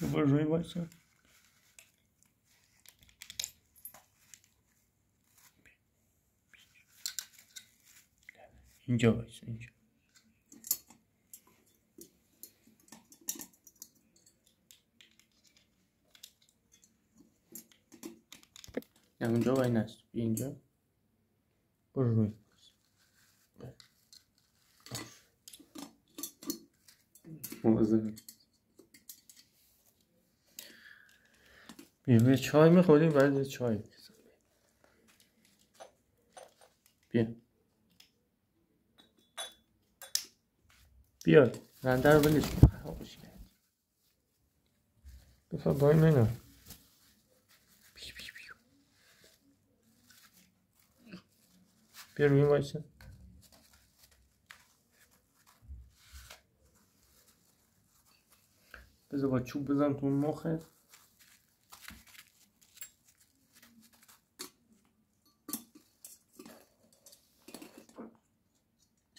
Обожаю Вася. Ничего, Вася, ничего. Enjoy, нас, enjoy. Пожуй. Молодцы. بیا چای می‌خوریم بعد چای. بیا. بیا. رنده رو کن خرابش کرد. منو بیا روی وایسا بذار با چوب بزن تو مخت.